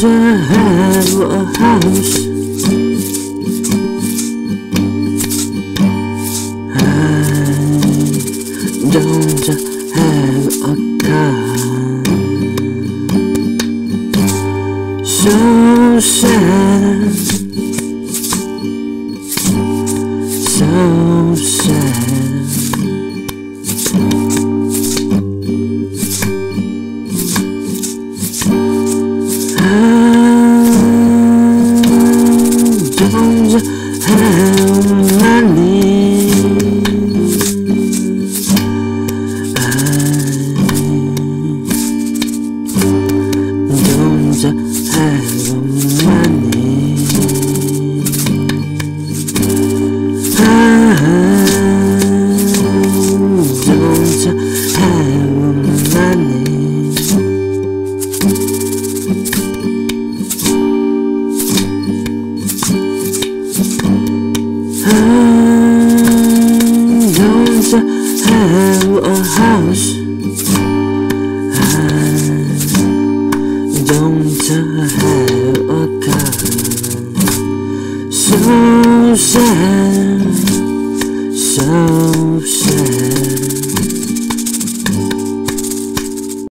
Don't you have a house? I don't have a car. So sad, Don't have a car. So sad, so sad.